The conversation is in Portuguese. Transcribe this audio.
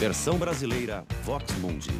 Versão brasileira Vox Mundi.